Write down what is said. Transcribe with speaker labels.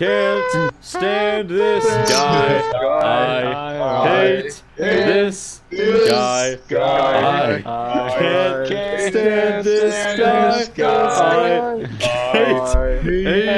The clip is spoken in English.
Speaker 1: can't stand this guy. I hate this guy. I can't stand this guy. I hate.